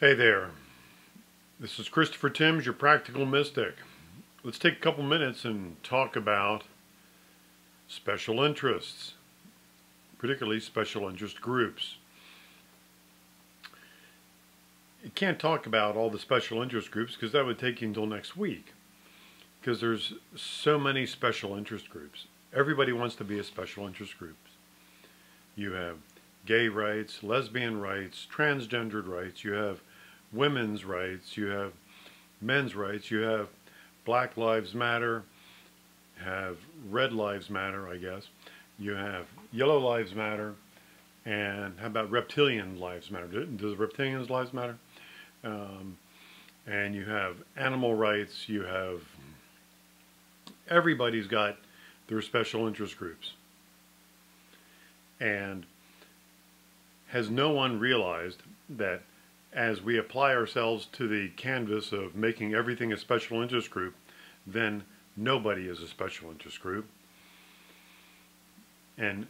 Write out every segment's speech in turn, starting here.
Hey there. This is Christopher Tims, your practical mystic. Let's take a couple minutes and talk about special interests, particularly special interest groups. You can't talk about all the special interest groups because that would take you until next week because there's so many special interest groups. Everybody wants to be a special interest group. You have gay rights, lesbian rights, transgendered rights, you have women's rights, you have men's rights, you have Black Lives Matter, have Red Lives Matter, I guess, you have Yellow Lives Matter, and how about Reptilian Lives Matter? Does Reptilians Lives Matter? Um, and you have animal rights, you have everybody's got their special interest groups. And has no one realized that as we apply ourselves to the canvas of making everything a special interest group, then nobody is a special interest group. And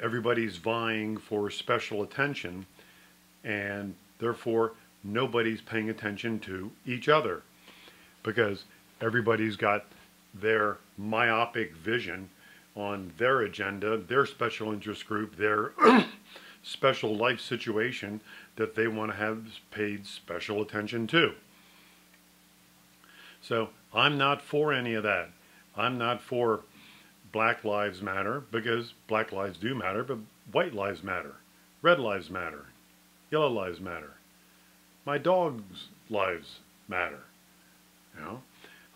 everybody's vying for special attention, and therefore nobody's paying attention to each other because everybody's got their myopic vision on their agenda, their special interest group, their special life situation that they want to have paid special attention to. So I'm not for any of that. I'm not for Black Lives Matter because Black lives do matter, but white lives matter, red lives matter, yellow lives matter. My dog's lives matter. You know,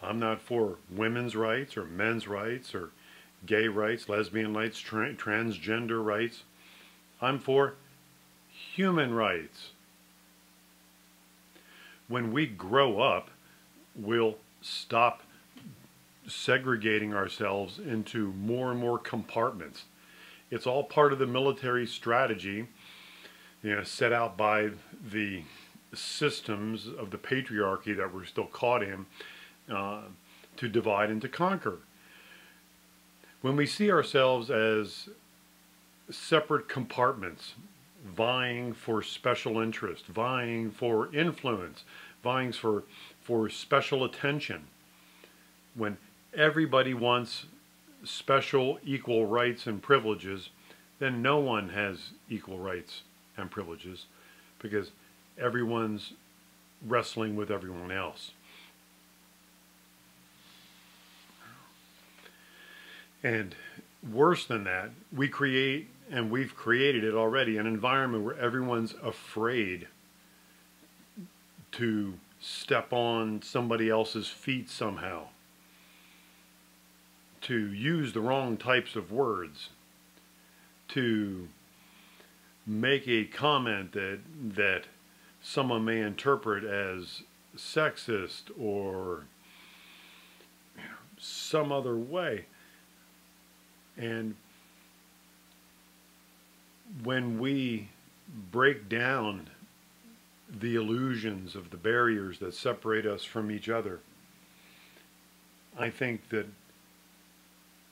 I'm not for women's rights or men's rights or gay rights, lesbian rights, tra transgender rights. I'm for human rights. When we grow up, we'll stop segregating ourselves into more and more compartments. It's all part of the military strategy you know, set out by the systems of the patriarchy that we're still caught in uh, to divide and to conquer. When we see ourselves as separate compartments, vying for special interest, vying for influence, vying for, for special attention, when everybody wants special equal rights and privileges, then no one has equal rights and privileges because everyone's wrestling with everyone else. And worse than that, we create, and we've created it already, an environment where everyone's afraid to step on somebody else's feet somehow, to use the wrong types of words, to make a comment that, that someone may interpret as sexist or some other way. And when we break down the illusions of the barriers that separate us from each other, I think that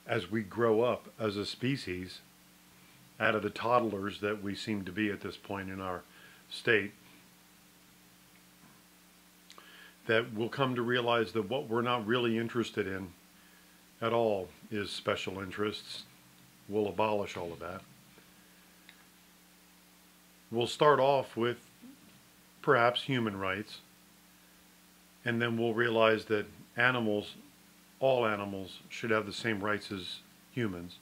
as we grow up as a species, out of the toddlers that we seem to be at this point in our state, that we'll come to realize that what we're not really interested in at all is special interests. We'll abolish all of that. We'll start off with perhaps human rights, and then we'll realize that animals, all animals, should have the same rights as humans.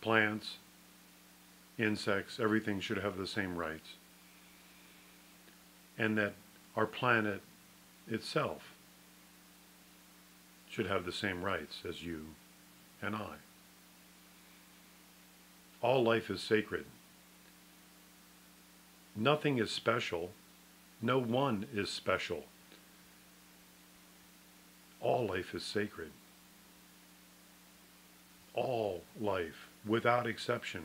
Plants, insects, everything should have the same rights. And that our planet itself should have the same rights as you and I. All life is sacred. Nothing is special. No one is special. All life is sacred. All life, without exception,